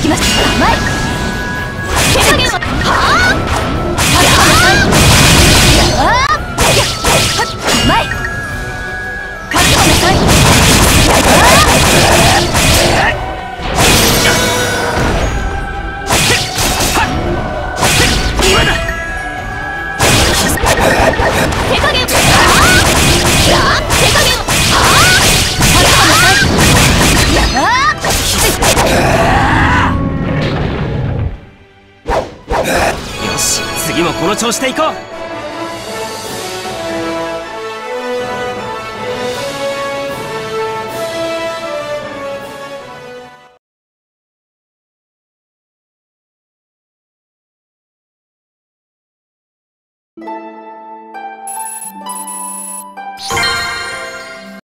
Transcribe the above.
きます。前次もこの調子でいこう。